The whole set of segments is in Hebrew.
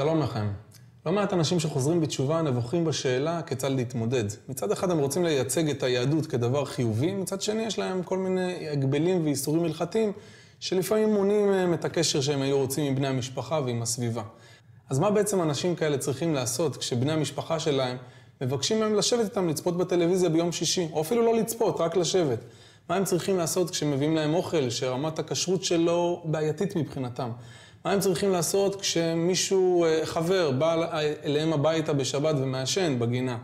שלום לכם. לא מעט אנשים שחוזרים בתשובה נבוכים בשאלה כיצד להתמודד. מצד אחד הם רוצים לייצג את היהדות כדבר חיובי, מצד שני יש להם כל מיני הגבלים ואיסורים הלכתיים שלפעמים מונעים מהם את הקשר שהם היו רוצים עם בני המשפחה ועם הסביבה. אז מה בעצם אנשים כאלה צריכים לעשות כשבני המשפחה שלהם מבקשים מהם לשבת איתם לצפות בטלוויזיה ביום שישי, או אפילו לא לצפות, רק לשבת? מה הם צריכים לעשות כשמביאים להם אוכל שרמת הכשרות שלו בעייתית מבחינתם? מה הם צריכים לעשות כשמישהו, אה, חבר, בא אליהם הביתה בשבת ומעשן בגינה?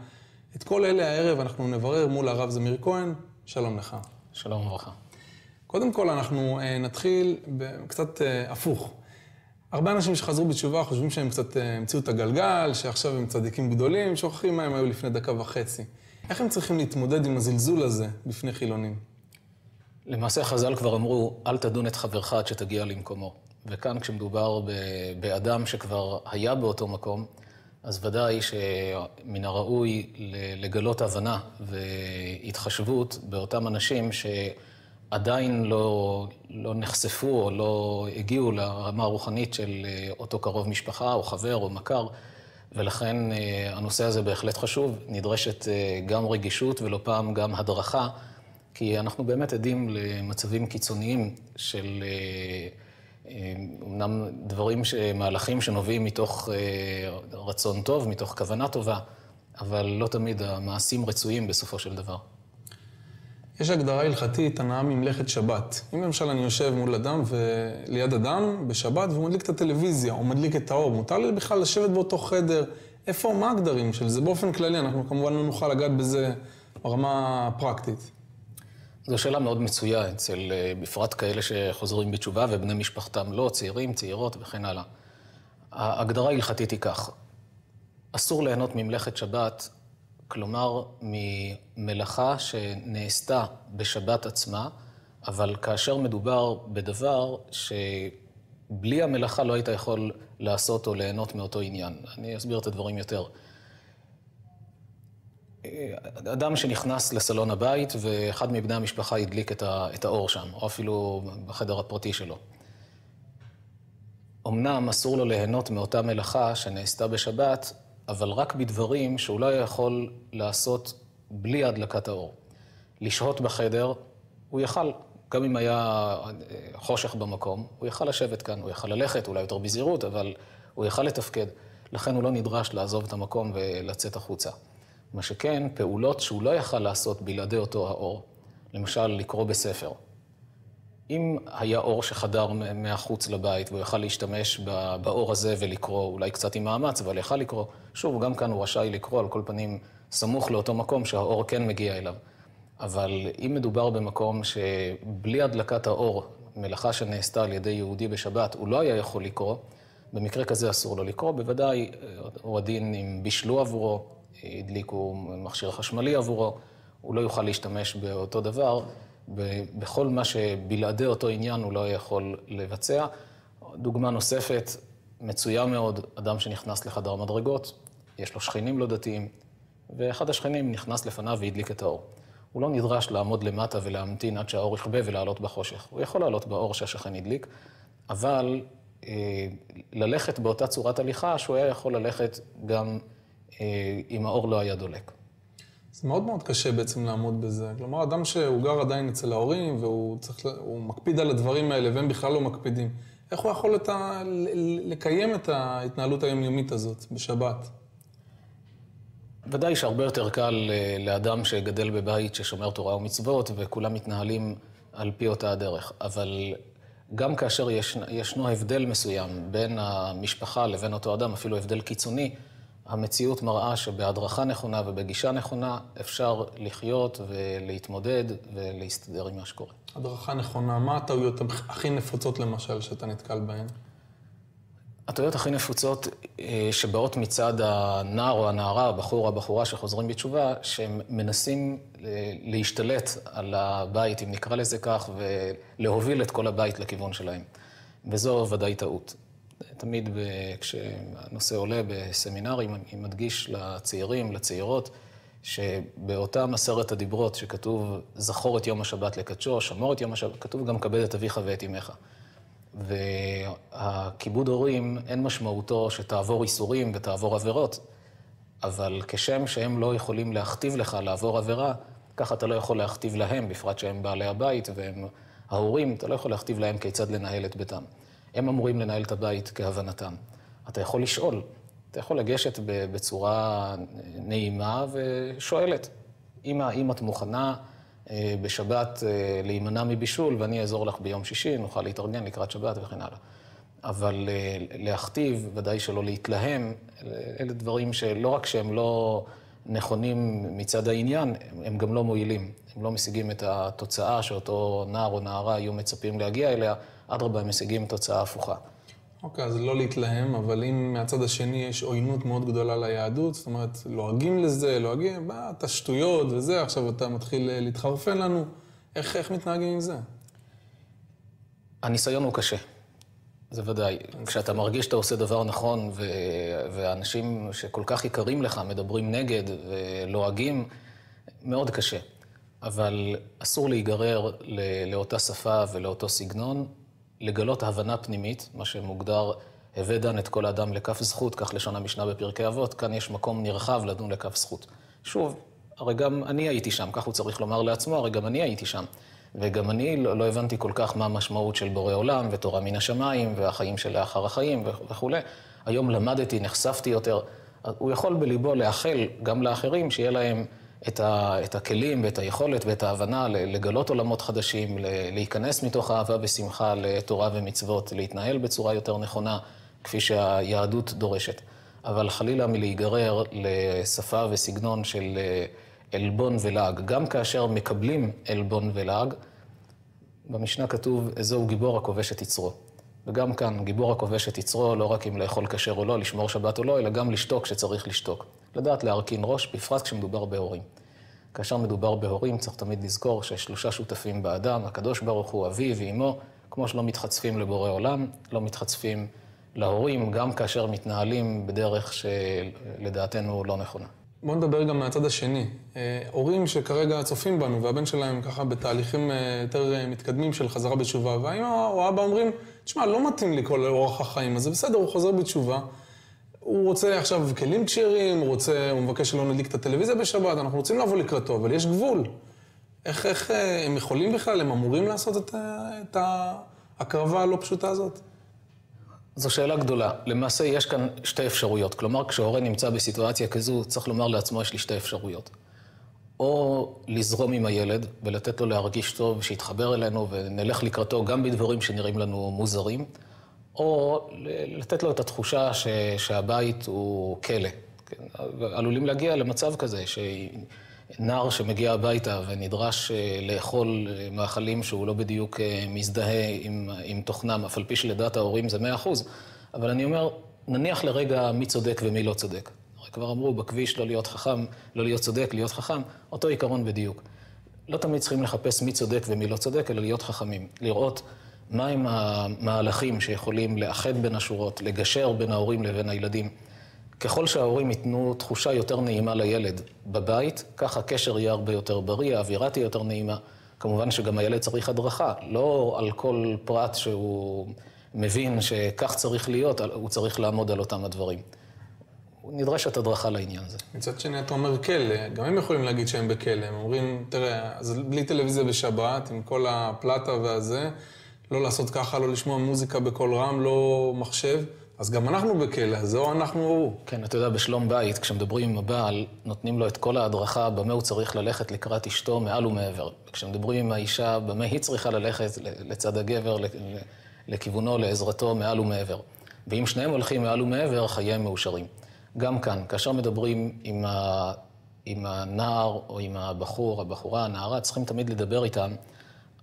את כל אלה הערב אנחנו נברר מול הרב זמיר כהן. שלום לך. שלום וברכה. קודם כל, אנחנו אה, נתחיל קצת אה, הפוך. הרבה אנשים שחזרו בתשובה חושבים שהם קצת המציאו את הגלגל, שעכשיו הם צדיקים גדולים, שוכחים מה הם היו לפני דקה וחצי. איך הם צריכים להתמודד עם הזלזול הזה בפני חילונים? למעשה חז"ל כבר אמרו, אל תדון את חברך עד שתגיע למקומו. וכאן כשמדובר באדם שכבר היה באותו מקום, אז ודאי שמן הראוי לגלות הבנה והתחשבות באותם אנשים שעדיין לא, לא נחשפו או לא הגיעו לרמה הרוחנית של אותו קרוב משפחה או חבר או מכר, ולכן אה, הנושא הזה בהחלט חשוב. נדרשת אה, גם רגישות ולא פעם גם הדרכה, כי אנחנו באמת עדים למצבים קיצוניים של... אה, אומנם דברים, מהלכים שנובעים מתוך אה, רצון טוב, מתוך כוונה טובה, אבל לא תמיד המעשים רצויים בסופו של דבר. יש הגדרה הלכתית, הנאה ממלאכת שבת. אם למשל אני יושב מול אדם וליד אדם בשבת והוא מדליק את הטלוויזיה או מדליק את האור, מותר לי בכלל לשבת באותו חדר? איפה, מה הגדרים של זה? באופן כללי, אנחנו כמובן לא נוכל לגעת בזה ברמה הפרקטית. זו שאלה מאוד מצויה אצל אה, בפרט כאלה שחוזרים בתשובה ובני משפחתם לא, צעירים, צעירות וכן הלאה. ההגדרה ההלכתית היא כך, אסור ליהנות ממלאכת שבת, כלומר ממלאכה שנעשתה בשבת עצמה, אבל כאשר מדובר בדבר שבלי המלאכה לא היית יכול לעשות או ליהנות מאותו עניין. אני אסביר את הדברים יותר. אדם שנכנס לסלון הבית ואחד מבני המשפחה הדליק את, ה, את האור שם, או אפילו בחדר הפרטי שלו. אמנם אסור לו ליהנות מאותה מלאכה שנעשתה בשבת, אבל רק בדברים שהוא לא יכול לעשות בלי הדלקת האור. לשהות בחדר, הוא יכל, גם אם היה חושך במקום, הוא יכל לשבת כאן, הוא יכל ללכת, אולי יותר בזהירות, אבל הוא יכל לתפקד. לכן הוא לא נדרש לעזוב את המקום ולצאת החוצה. מה שכן, פעולות שהוא לא יכל לעשות בלעדי אותו האור, למשל לקרוא בספר. אם היה אור שחדר מהחוץ לבית והוא יכל להשתמש באור הזה ולקרוא, אולי קצת עם מאמץ, אבל יכל לקרוא, שוב, גם כאן הוא רשאי לקרוא, על כל פנים, סמוך לאותו מקום שהאור כן מגיע אליו. אבל אם מדובר במקום שבלי הדלקת האור, מלאכה שנעשתה על ידי יהודי בשבת, הוא לא היה יכול לקרוא, במקרה כזה אסור לו לקרוא, בוודאי הוא הדין אם בישלו עבורו, הדליקו מכשיר חשמלי עבורו, הוא לא יוכל להשתמש באותו דבר. בכל מה שבלעדי אותו עניין הוא לא יכול לבצע. דוגמה נוספת, מצויה מאוד, אדם שנכנס לחדר המדרגות, יש לו שכנים לא דתיים, ואחד השכנים נכנס לפניו והדליק את האור. הוא לא נדרש לעמוד למטה ולהמתין עד שהאור יכבה ולעלות בחושך. הוא יכול לעלות באור שהשכן הדליק, אבל אה, ללכת באותה צורת הליכה שהוא היה יכול ללכת גם אם האור לא היה דולק. זה מאוד מאוד קשה בעצם לעמוד בזה. כלומר, אדם שהוא גר עדיין אצל ההורים, והוא צריך, מקפיד על הדברים האלה, והם בכלל לא מקפידים. איך הוא יכול את ה, לקיים את ההתנהלות היומיומית הזאת בשבת? ודאי שהרבה יותר קל אה, לאדם שגדל בבית ששומר תורה ומצוות, וכולם מתנהלים על פי אותה הדרך. אבל גם כאשר יש, ישנו הבדל מסוים בין המשפחה לבין אותו אדם, אפילו הבדל קיצוני, המציאות מראה שבהדרכה נכונה ובגישה נכונה אפשר לחיות ולהתמודד ולהסתדר עם מה שקורה. הדרכה נכונה, מה הטעויות הכי נפוצות למשל שאתה נתקל בהן? הטעויות הכי נפוצות אה, שבאות מצד הנער או הנערה, הבחור או הבחורה שחוזרים בתשובה, שהם מנסים אה, להשתלט על הבית, אם נקרא לזה כך, ולהוביל את כל הבית לכיוון שלהם. וזו ודאי טעות. תמיד כשהנושא עולה בסמינרים, אני מדגיש לצעירים, לצעירות, שבאותם עשרת הדיברות שכתוב זכור את יום השבת לקדשו, שמור את יום השבת, כתוב גם כבד את אביך ואת אמך. והכיבוד הורים, אין משמעותו שתעבור איסורים ותעבור עבירות, אבל כשם שהם לא יכולים להכתיב לך לעבור עבירה, ככה אתה לא יכול להכתיב להם, בפרט שהם בעלי הבית והם ההורים, אתה לא יכול להכתיב להם כיצד לנהל את ביתם. הם אמורים לנהל את הבית כהבנתם. אתה יכול לשאול, אתה יכול לגשת בצורה נעימה ושואלת, אמא, אם את מוכנה אה, בשבת אה, להימנע מבישול ואני אעזור לך ביום שישי, נוכל להתארגן לקראת שבת וכן הלאה. אבל אה, להכתיב, ודאי שלא להתלהם, אלה דברים שלא רק שהם לא נכונים מצד העניין, הם גם לא מועילים. הם לא משיגים את התוצאה שאותו נער או נערה היו מצפים להגיע אליה, אדרבה, הם משיגים תוצאה הפוכה. אוקיי, okay, אז לא להתלהם, אבל אם מהצד השני יש עוינות מאוד גדולה ליהדות, זאת אומרת, לועגים לזה, לועגים, מה, אתה שטויות וזה, עכשיו אתה מתחיל להתחרפן לנו, איך, איך מתנהגים עם זה? הניסיון הוא קשה. זה ודאי. כשאתה מרגיש שאתה עושה דבר נכון, ו... ואנשים שכל כך יקרים לך מדברים נגד ולועגים, מאוד קשה. אבל אסור להיגרר לא... לאותה שפה ולאותו סגנון, לגלות הבנה פנימית, מה שמוגדר, הווה דן את כל האדם לכף זכות, כך לשון המשנה בפרקי אבות, כאן יש מקום נרחב לדון לכף זכות. שוב, הרי גם אני הייתי שם, כך הוא צריך לומר לעצמו, הרי גם אני הייתי שם. וגם אני לא, לא הבנתי כל כך מה המשמעות של בורא עולם, ותורה מן השמיים, והחיים שלאחר החיים וכולי. היום למדתי, נחשפתי יותר. הוא יכול בליבו לאחל גם לאחרים, שיהיה להם את, ה, את הכלים ואת היכולת ואת ההבנה לגלות עולמות חדשים, להיכנס מתוך אהבה ושמחה לתורה ומצוות, להתנהל בצורה יותר נכונה, כפי שהיהדות דורשת. אבל חלילה מלהיגרר לשפה וסגנון של עלבון ולעג. גם כאשר מקבלים עלבון ולעג, במשנה כתוב, איזהו גיבור הכובש את יצרו. וגם כאן, גיבור הכובש את יצרו, לא רק אם לאכול כשר או לא, לשמור שבת או לא, אלא גם לשתוק כשצריך לשתוק. לדעת להרכין ראש, בפרט כשמדובר בהורים. כאשר מדובר בהורים, צריך תמיד לזכור שיש שלושה שותפים באדם, הקדוש ברוך הוא, אבי ואימו, כמו שלא מתחצפים לבורא עולם, לא מתחצפים להורים, גם כאשר מתנהלים בדרך שלדעתנו לא נכונה. בוא נדבר גם מהצד השני. אה, הורים שכרגע צופים בנו, והבן שלהם ככה בתהליכים אה, יותר אה, מתקדמים של חזרה בתשובה, והאמא או האבא אומרים, תשמע, לא מתאים לי כל אורח החיים הזה, בסדר, הוא חוזר בתשובה. הוא רוצה עכשיו כלים כשרים, הוא רוצה, הוא מבקש שלא נדליק את הטלוויזיה בשבת, אנחנו רוצים לבוא לקראתו, אבל יש גבול. איך, איך הם יכולים בכלל, הם אמורים לעשות את, את ההקרבה הלא פשוטה הזאת? זו שאלה גדולה. למעשה יש כאן שתי אפשרויות. כלומר, כשהורה נמצא בסיטואציה כזו, צריך לומר לעצמו, יש לי שתי אפשרויות. או לזרום עם הילד ולתת לו להרגיש טוב, שיתחבר אלינו ונלך לקראתו גם בדברים שנראים לנו מוזרים, או לתת לו את התחושה ש, שהבית הוא כלא. כן? עלולים להגיע למצב כזה, שנער שמגיע הביתה ונדרש אה, לאכול אה, מאכלים שהוא לא בדיוק אה, מזדהה עם, עם תוכנם, אף על פי שלדעת ההורים זה מאה אחוז, אבל אני אומר, נניח לרגע מי צודק ומי לא צודק. כבר אמרו, בכביש לא להיות חכם, לא להיות צודק, להיות חכם, אותו עיקרון בדיוק. לא תמיד צריכים לחפש מי צודק ומי לא צודק, אלא להיות חכמים. לראות מהם המהלכים שיכולים לאחד בין השורות, לגשר בין ההורים לבין הילדים. ככל שההורים ייתנו תחושה יותר נעימה לילד בבית, כך הקשר יהיה הרבה יותר בריא, האווירה תהיה יותר נעימה. כמובן שגם הילד צריך הדרכה, לא על כל פרט שהוא מבין שכך צריך להיות, הוא צריך לעמוד על אותם הדברים. נדרשת הדרכה לעניין הזה. מצד שני, אתה אומר כלא, גם הם יכולים להגיד שהם בכלא. הם אומרים, תראה, אז בלי טלוויזיה בשבת, עם כל הפלטה והזה, לא לעשות ככה, לא לשמוע מוזיקה בקול רם, לא מחשב. אז גם אנחנו בכלא, אז או אנחנו או הוא. כן, אתה יודע, בשלום בית, כשמדברים עם הבעל, נותנים לו את כל ההדרכה במה הוא צריך ללכת לקראת אשתו מעל ומעבר. כשמדברים עם האישה, במה היא צריכה ללכת לצד הגבר, לכיוונו, לעזרתו, מעל ומעבר. ואם שניהם הולכים מעל ומעבר, חייהם מאושרים. גם כאן, כאשר מדברים עם, ה... עם הנער או עם הבחור, הבחורה, הנערה, צריכים תמיד לדבר איתם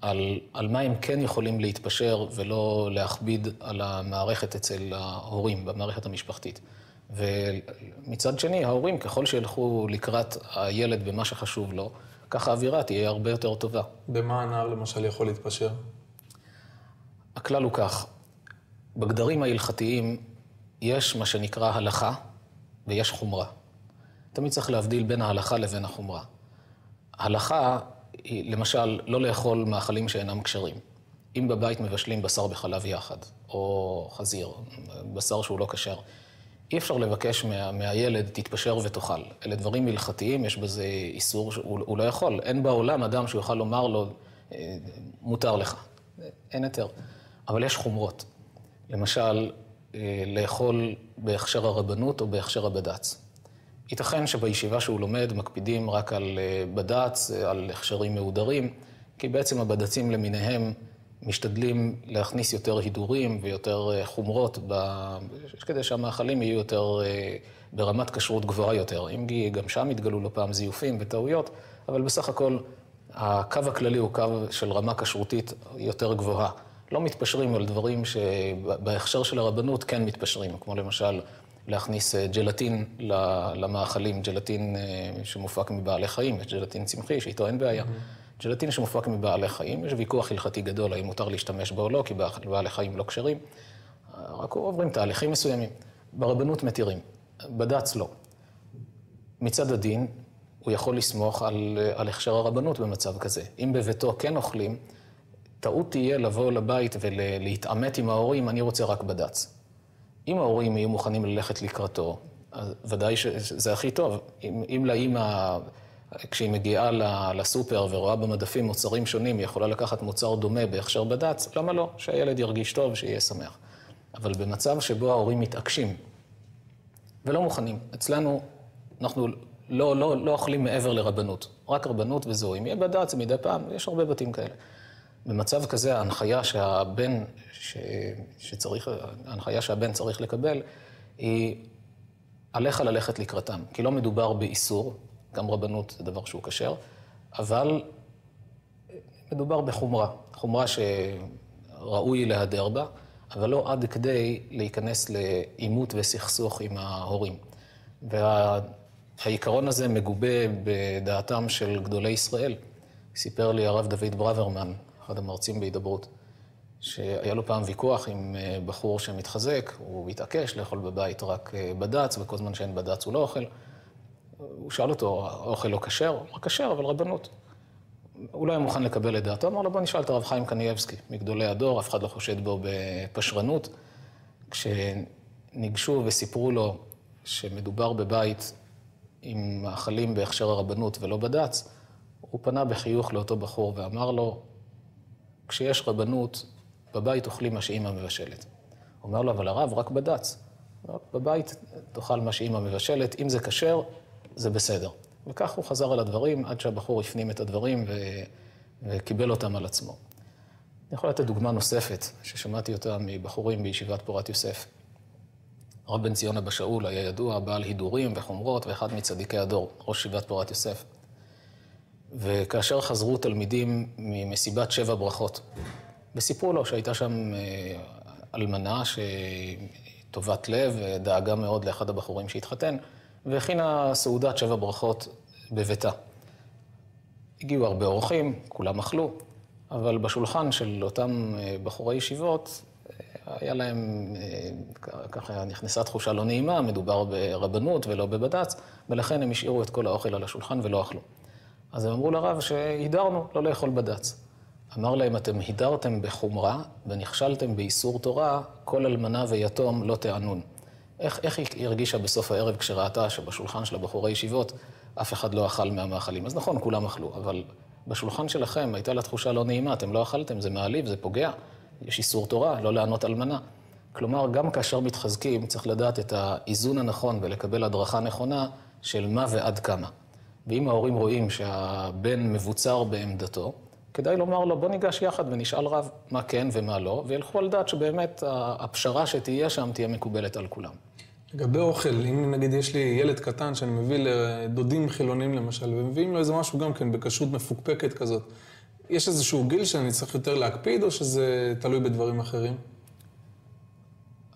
על, על מה הם כן יכולים להתפשר ולא להכביד על המערכת אצל ההורים, במערכת המשפחתית. ומצד שני, ההורים, ככל שילכו לקראת הילד במה שחשוב לו, ככה האווירה תהיה הרבה יותר טובה. במה הנער למשל יכול להתפשר? הכלל הוא כך, בגדרים ההלכתיים יש מה שנקרא הלכה ויש חומרה. תמיד צריך להבדיל בין ההלכה לבין החומרה. הלכה היא למשל לא לאכול מאכלים שאינם כשרים. אם בבית מבשלים בשר בחלב יחד, או חזיר, בשר שהוא לא כשר, אי אפשר לבקש מה, מהילד, תתפשר ותאכל. אלה דברים הלכתיים, יש בזה איסור שהוא לא יכול. אין בעולם אדם שיוכל לומר לו, אה, מותר לך. אין היתר. אבל יש חומרות. למשל, אה, לאכול בהכשר הרבנות או בהכשר הבד"ץ. ייתכן שבישיבה שהוא לומד מקפידים רק על אה, בד"ץ, על הכשרים מהודרים, כי בעצם הבד"צים למיניהם משתדלים להכניס יותר הידורים ויותר אה, חומרות, ב... כדי שהמאכלים יהיו יותר ברמת כשרות גבוהה יותר. אם גם שם התגלו לא פעם זיופים וטעויות, אבל בסך הכל הקו הכללי הוא קו של רמה כשרותית יותר גבוהה. לא מתפשרים על דברים שבהכשר של הרבנות כן מתפשרים, כמו למשל להכניס אה, ג'לטין למאכלים, ג'לטין אה, שמופק מבעלי חיים, יש ג'לטין צמחי, שאיתו אין בעיה. Mm-hmm. ג'לטין שמופק מבעלי חיים, יש ויכוח הלכתי גדול האם מותר להשתמש בו או לא, כי בעלי חיים לא כשרים, רק עוברים תהליכים מסוימים. ברבנות מתירים, בד"ץ לא. מצד הדין, הוא יכול לסמוך על, על הכשר הרבנות במצב כזה. אם בביתו כן אוכלים, טעות תהיה לבוא לבית ולהתעמת עם ההורים, אני רוצה רק בד"ץ. אם ההורים יהיו מוכנים ללכת לקראתו, אז ודאי שזה הכי טוב. אם, אם לאימא, כשהיא מגיעה לסופר ורואה במדפים מוצרים שונים, היא יכולה לקחת מוצר דומה בהכשר בד"ץ, למה לא? שהילד ירגיש טוב, שיהיה שמח. אבל במצב שבו ההורים מתעקשים ולא מוכנים, אצלנו אנחנו לא, לא, לא אוכלים מעבר לרבנות, רק רבנות וזהו. אם יהיה בד"ץ מדי פעם, יש הרבה בתים כאלה. במצב כזה ההנחיה שהבן, ש... שצריך, ההנחיה שהבן צריך לקבל היא עליך ללכת לקראתם. כי לא מדובר באיסור, גם רבנות זה דבר שהוא כשר, אבל מדובר בחומרה. חומרה שראוי להיעדר בה, אבל לא עד כדי להיכנס לעימות וסכסוך עם ההורים. והעיקרון הזה מגובה בדעתם של גדולי ישראל. סיפר לי הרב דוד ברוורמן, אחד המרצים בהידברות, שהיה לו פעם ויכוח עם אה, בחור שמתחזק, הוא התעקש לאכול בבית רק אה, בד"ץ, וכל זמן שאין בד"ץ הוא לא אוכל. הוא שאל אותו, האוכל לא כשר? הוא אמר, כשר, אבל רבנות. הוא לא היה מוכן לקבל את דעתו, אמר לו, בוא נשאל את הרב חיים קנייבסקי, מגדולי הדור, אף אחד לא חושד בו בפשרנות. כשניגשו וסיפרו לו שמדובר בבית עם מאכלים בהכשר הרבנות ולא בד"ץ, הוא פנה בחיוך לאותו בחור ואמר לו, כשיש רבנות, בבית אוכלים מה שאימא מבשלת. אומר לו, אבל הרב, רק בד"ץ. בבית תאכל מה שאימא מבשלת, אם זה כשר, זה בסדר. וכך הוא חזר על הדברים עד שהבחור הפנים את הדברים ו... וקיבל אותם על עצמו. אני יכול לתת דוגמה נוספת, ששמעתי אותה מבחורים בישיבת פורת יוסף. הרב בן ציון אבא שאול היה ידוע, בעל הידורים וחומרות, ואחד מצדיקי הדור, ראש ישיבת פורת יוסף. וכאשר חזרו תלמידים ממסיבת שבע ברכות, וסיפרו לו שהייתה שם אה, אלמנה שטובת לב, דאגה מאוד לאחד הבחורים שהתחתן, והכינה סעודת שבע ברכות בביתה. הגיעו הרבה אורחים, כולם אכלו, אבל בשולחן של אותם אה, בחורי ישיבות, אה, היה להם, ככה נכנסה תחושה לא נעימה, מדובר ברבנות ולא בבד"ץ, ולכן הם השאירו את כל האוכל על השולחן ולא אכלו. אז הם אמרו לרב שהידרנו לא לאכול בד"ץ. אמר להם, אתם הידרתם בחומרה ונכשלתם באיסור תורה, כל אלמנה ויתום לא תענון. איך, איך היא הרגישה בסוף הערב כשראתה שבשולחן של הבחורי ישיבות אף אחד לא אכל מהמאכלים? אז נכון, כולם אכלו, אבל בשולחן שלכם הייתה לה תחושה לא נעימה, אתם לא אכלתם, זה מעליב, זה פוגע, יש איסור תורה, לא לענות אלמנה. כלומר, גם כאשר מתחזקים, צריך לדעת את האיזון הנכון ולקבל הדרכה נכונה של מה ועד כמה. ואם ההורים רואים שהבן מבוצר בעמדתו, כדאי לומר לו, בוא ניגש יחד ונשאל רב מה כן ומה לא, וילכו על דעת שבאמת הפשרה שתהיה שם תהיה מקובלת על כולם. לגבי אוכל, אם נגיד יש לי ילד קטן שאני מביא לדודים חילונים למשל, ומביאים לו איזה משהו גם כן בכשרות מפוקפקת כזאת, יש איזשהו גיל שאני צריך יותר להקפיד, או שזה תלוי בדברים אחרים?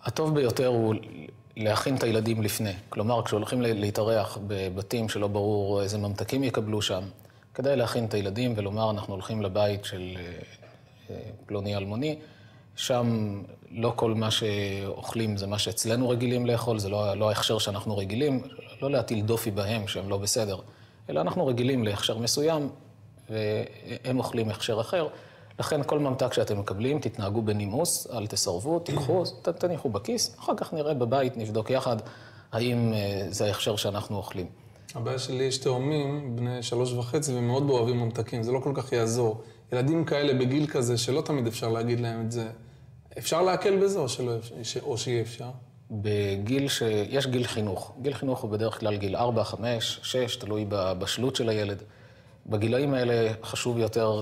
הטוב ביותר הוא להכין את הילדים לפני. כלומר, כשהולכים להתארח בבתים שלא ברור איזה ממתקים יקבלו שם, כדאי להכין את הילדים ולומר, אנחנו הולכים לבית של אה, אה, פלוני אלמוני, שם לא כל מה שאוכלים זה מה שאצלנו רגילים לאכול, זה לא, לא ההכשר שאנחנו רגילים, לא להטיל דופי בהם שהם לא בסדר, אלא אנחנו רגילים להכשר מסוים, והם אוכלים הכשר אחר. לכן כל ממתק שאתם מקבלים, תתנהגו בנימוס, אל תסרבו, תיקחו, תניחו בכיס, אחר כך נראה בבית, נבדוק יחד האם אה, זה ההכשר שאנחנו אוכלים. הבעיה שלי יש תאומים, בני שלוש וחצי, והם מאוד אוהבים ממתקים, זה לא כל כך יעזור. ילדים כאלה בגיל כזה, שלא תמיד אפשר להגיד להם את זה, אפשר להקל בזה או, שלא, ש- או שאי אפשר? בגיל ש... יש גיל חינוך. גיל חינוך הוא בדרך כלל גיל 4, 5, 6, תלוי בבשלות של הילד. בגילאים האלה חשוב יותר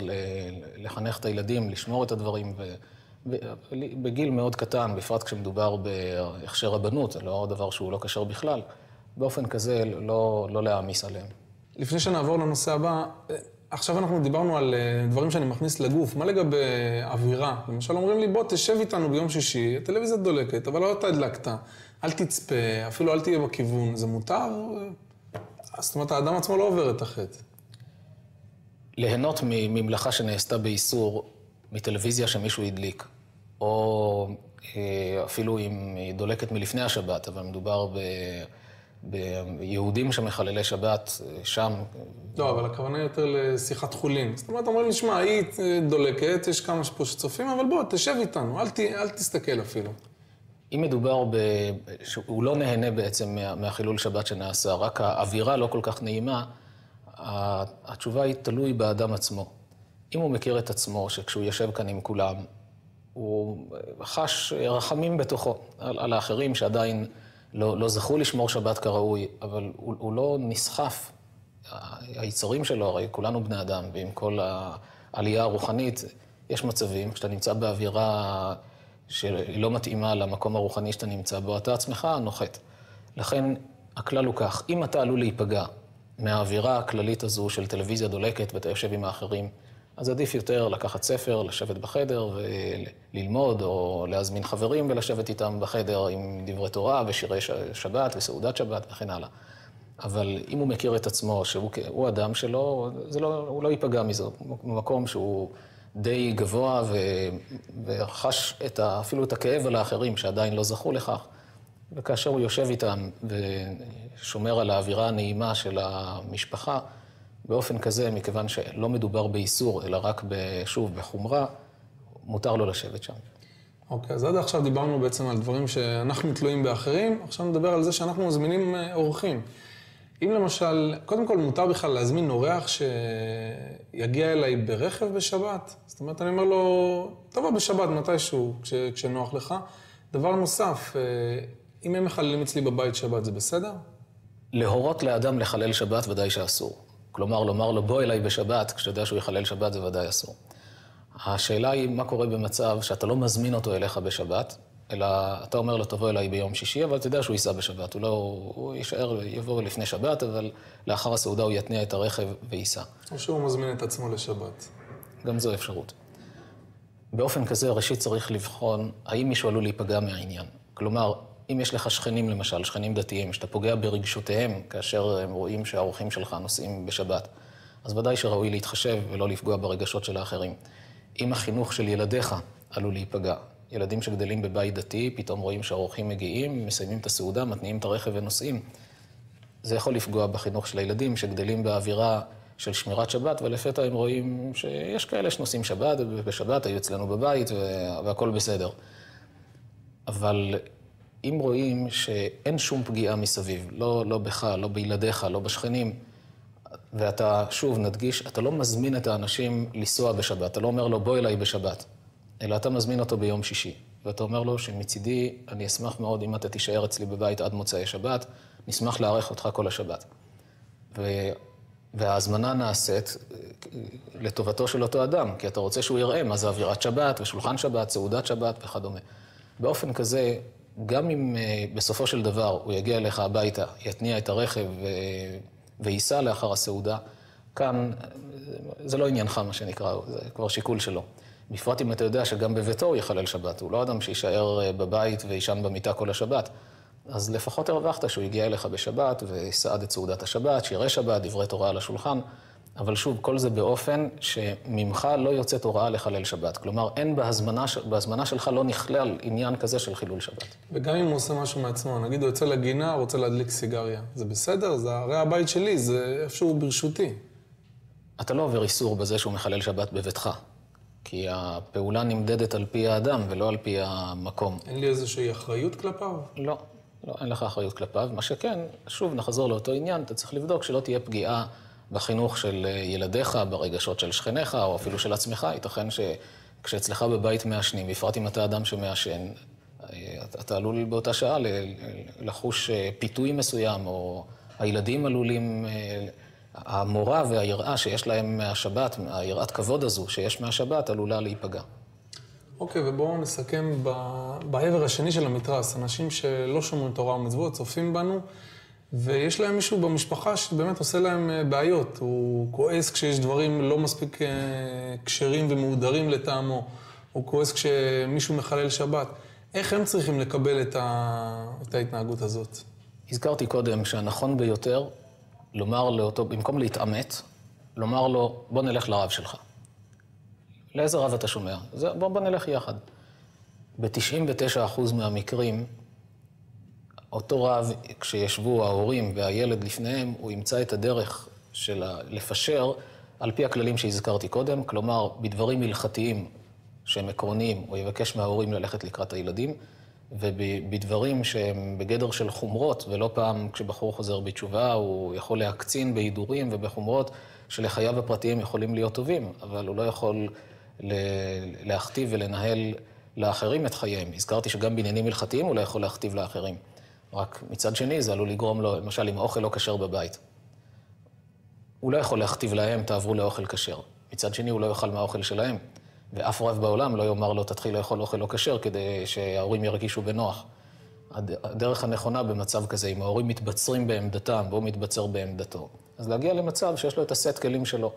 לחנך את הילדים, לשמור את הדברים. בגיל מאוד קטן, בפרט כשמדובר בהכשר רבנות, זה לא דבר שהוא לא כשר בכלל, באופן כזה לא, לא להעמיס עליהם. לפני שנעבור לנושא הבא, עכשיו אנחנו דיברנו על אה, דברים שאני מכניס לגוף. מה לגבי אווירה? למשל, אומרים לי, בוא תשב איתנו ביום שישי, הטלוויזיה דולקת, אבל לא אתה הדלקת. אל תצפה, אפילו אל תהיה בכיוון. זה מותר? זאת אומרת, האדם עצמו לא עובר את החטא. ליהנות מממלכה שנעשתה באיסור, מטלוויזיה שמישהו הדליק, או אה, אפילו אם היא דולקת מלפני השבת, אבל מדובר ב... ביהודים שמחללי שבת, אה, שם, לא, אבל הכוונה יותר לשיחת חולין. זאת אומרת, אומרים לי, שמע, היא אה, דולקת, יש כמה פה שצופים, אבל בוא, תשב איתנו, אל, ת, אל תסתכל אפילו. אם מדובר ב... שהוא לא נהנה בעצם מה- מהחילול שבת שנעשה, רק האווירה לא כל כך נעימה, התשובה היא תלוי באדם עצמו. אם הוא מכיר את עצמו, שכשהוא יושב כאן עם כולם, הוא חש רחמים בתוכו על, על האחרים שעדיין לא, לא זכו לשמור שבת כראוי, אבל הוא, הוא לא נסחף. היצרים שלו, הרי כולנו בני אדם, ועם כל העלייה הרוחנית, יש מצבים, כשאתה נמצא באווירה שהיא לא מתאימה למקום הרוחני שאתה נמצא בו, אתה עצמך נוחת. לכן, הכלל הוא כך, אם אתה עלול להיפגע מהאווירה הכללית הזו של טלוויזיה דולקת ואתה יושב עם האחרים, אז עדיף יותר לקחת ספר, לשבת בחדר וללמוד, או להזמין חברים ולשבת איתם בחדר עם דברי תורה ושירי שבת וסעודת שבת וכן הלאה. אבל אם הוא מכיר את עצמו, שהוא אדם שלו, לא, הוא לא ייפגע מזה. במקום שהוא די גבוה ו, וחש את ה, אפילו את הכאב על האחרים שעדיין לא זכו לכך. וכאשר הוא יושב איתם ושומר על האווירה הנעימה של המשפחה, באופן כזה, מכיוון שלא מדובר באיסור, אלא רק, שוב, בחומרה, מותר לו לשבת שם. אוקיי, אז עד עכשיו דיברנו בעצם על דברים שאנחנו תלויים באחרים, עכשיו נדבר על זה שאנחנו מזמינים אה, אורחים. אם למשל, קודם כל מותר בכלל להזמין אורח שיגיע אליי ברכב בשבת? זאת אומרת, אני אומר לו, תבוא בשבת מתישהו, כש, כשנוח לך. דבר נוסף, אה, אם הם מחללים אצלי בבית שבת, זה בסדר? להורות לאדם לחלל שבת ודאי שאסור. כלומר, לומר לו, בוא אליי בשבת, כשאתה יודע שהוא יחלל שבת, זה ודאי אסור. השאלה היא, מה קורה במצב שאתה לא מזמין אותו אליך בשבת, אלא אתה אומר לו, תבוא אליי ביום שישי, אבל אתה יודע שהוא ייסע בשבת. הוא לא, הוא יישאר, יבוא לפני שבת, אבל לאחר הסעודה הוא יתניע את הרכב וייסע. או שהוא מזמין את עצמו לשבת? גם זו אפשרות. באופן כזה, ראשית צריך לבחון האם מישהו עלול להיפגע מהעניין. כלומר, אם יש לך שכנים למשל, שכנים דתיים, שאתה פוגע ברגשותיהם כאשר הם רואים שהאורחים שלך נוסעים בשבת, אז ודאי שראוי להתחשב ולא לפגוע ברגשות של האחרים. אם החינוך של ילדיך עלול להיפגע, ילדים שגדלים בבית דתי, פתאום רואים שהאורחים מגיעים, מסיימים את הסעודה, מתניעים את הרכב ונוסעים. זה יכול לפגוע בחינוך של הילדים שגדלים באווירה של שמירת שבת, ולפתע הם רואים שיש כאלה שנוסעים שבת, ובשבת היו אצלנו בבית וה- והכל בסדר. אבל אם רואים שאין שום פגיעה מסביב, לא, לא בך, לא בילדיך, לא בשכנים, ואתה, שוב, נדגיש, אתה לא מזמין את האנשים לנסוע בשבת, אתה לא אומר לו, בוא אליי בשבת, אלא אתה מזמין אותו ביום שישי. ואתה אומר לו שמצידי, אני אשמח מאוד אם אתה תישאר אצלי בבית עד מוצאי שבת, נשמח לארח אותך כל השבת. ו... וההזמנה נעשית אה, לטובתו של אותו אדם, כי אתה רוצה שהוא יראה מה זה אווירת שבת ושולחן שבת, סעודת שבת וכדומה. באופן כזה, גם אם אה, בסופו של דבר הוא יגיע אליך הביתה, יתניע את הרכב ו... וייסע לאחר הסעודה, כאן אה, זה לא עניינך, מה שנקרא, זה כבר שיקול שלו. בפרט אם אתה יודע שגם בביתו הוא יחלל שבת, הוא לא אדם שיישאר אה, בבית ויישן במיטה כל השבת. אז לפחות הרווחת שהוא הגיע אליך בשבת וסעד את סעודת השבת, שירי שבת, דברי תורה על השולחן. אבל שוב, כל זה באופן שממך לא יוצאת הוראה לחלל שבת. כלומר, אין בהזמנה, בהזמנה שלך לא נכלל עניין כזה של חילול שבת. וגם אם הוא עושה משהו מעצמו, נגיד הוא יוצא לגינה, רוצה להדליק סיגריה, זה בסדר? זה הרי הבית שלי, זה איפשהו ברשותי. אתה לא עובר איסור בזה שהוא מחלל שבת בביתך. כי הפעולה נמדדת על פי האדם ולא על פי המקום. אין לי איזושהי אחריות כלפיו? לא, לא, אין לך אחריות כלפיו. מה שכן, שוב נחזור לאותו עניין, אתה צריך לבדוק שלא תהיה פגיעה בחינוך של ילדיך, ברגשות של שכניך, או אפילו של עצמך. ייתכן שכשאצלך בבית מעשנים, בפרט אם אתה אדם שמעשן, אתה עלול באותה שעה לחוש פיתוי מסוים, או הילדים עלולים, המורא והיראה שיש להם מהשבת, היראת כבוד הזו שיש מהשבת, עלולה להיפגע. אוקיי, ובואו נסכם בעבר השני של המתרס, אנשים שלא שומרים תורה ומצוות, צופים בנו, ויש להם מישהו במשפחה שבאמת עושה להם בעיות. הוא כועס כשיש דברים לא מספיק כשרים ומהודרים לטעמו, הוא כועס כשמישהו מחלל שבת. איך הם צריכים לקבל את, ה... את ההתנהגות הזאת? הזכרתי קודם שהנכון ביותר לומר לאותו, במקום להתעמת, לומר לו, בוא נלך לרב שלך. לאיזה רב אתה שומע? זה, בוא, בוא נלך יחד. ב-99% מהמקרים, אותו רב, כשישבו ההורים והילד לפניהם, הוא ימצא את הדרך של לפשר על פי הכללים שהזכרתי קודם, כלומר, בדברים הלכתיים שהם עקרוניים, הוא יבקש מההורים ללכת לקראת הילדים, ובדברים שהם בגדר של חומרות, ולא פעם כשבחור חוזר בתשובה, הוא יכול להקצין בהידורים ובחומרות שלחייו הפרטיים יכולים להיות טובים, אבל הוא לא יכול להכתיב ולנהל לאחרים את חייהם. הזכרתי שגם בעניינים הלכתיים הוא לא יכול להכתיב לאחרים. רק מצד שני, זה עלול לגרום לו, למשל, אם האוכל לא כשר בבית. הוא לא יכול להכתיב להם, תעברו לאוכל כשר. מצד שני, הוא לא יאכל מהאוכל שלהם. ואף רב בעולם לא יאמר לו, תתחיל לאכול אוכל לא כשר, כדי שההורים ירגישו בנוח. הדרך הנכונה במצב כזה, אם ההורים מתבצרים בעמדתם והוא מתבצר בעמדתו, אז להגיע למצב שיש לו את הסט כלים שלו,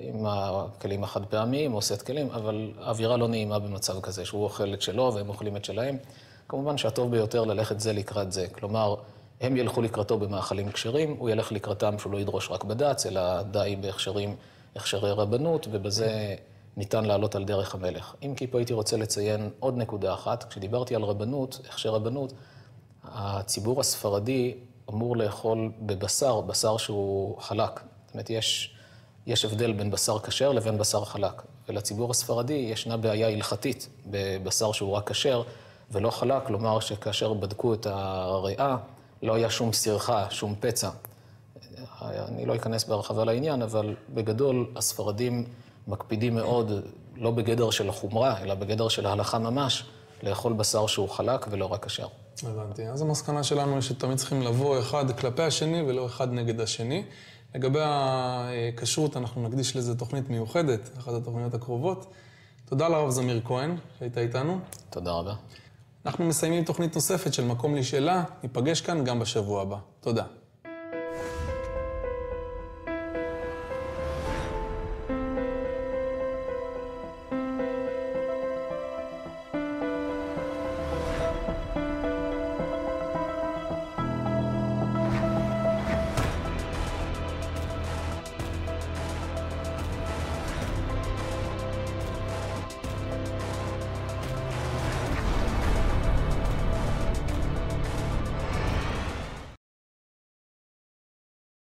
עם הכלים החד פעמיים או סט כלים, אבל האווירה לא נעימה במצב כזה, שהוא אוכל את שלו והם אוכלים את שלהם. כמובן שהטוב ביותר ללכת זה לקראת זה. כלומר, הם ילכו לקראתו במאכלים כשרים, הוא ילך לקראתם שהוא לא ידרוש רק בד"ץ, אלא די בהכשרים, הכשרי רבנות, ובזה... ניתן לעלות על דרך המלך. אם כי פה הייתי רוצה לציין עוד נקודה אחת. כשדיברתי על רבנות, הכשר רבנות, הציבור הספרדי אמור לאכול בבשר, בשר שהוא חלק. זאת אומרת, יש, יש הבדל בין בשר כשר לבין בשר חלק. ולציבור הספרדי ישנה בעיה הלכתית בבשר שהוא רק כשר ולא חלק, כלומר שכאשר בדקו את הריאה, לא היה שום סרחה, שום פצע. אני לא אכנס בהרחבה לעניין, אבל בגדול הספרדים מקפידים מאוד, לא בגדר של החומרה, אלא בגדר של ההלכה ממש, לאכול בשר שהוא חלק ולא רק כשר. הבנתי. אז המסקנה שלנו היא שתמיד צריכים לבוא אחד כלפי השני ולא אחד נגד השני. לגבי הכשרות, אנחנו נקדיש לזה תוכנית מיוחדת, אחת התוכניות הקרובות. תודה לרב זמיר כהן, שהיית איתנו. תודה רבה. אנחנו מסיימים תוכנית נוספת של מקום לשאלה, ניפגש כאן גם בשבוע הבא. תודה.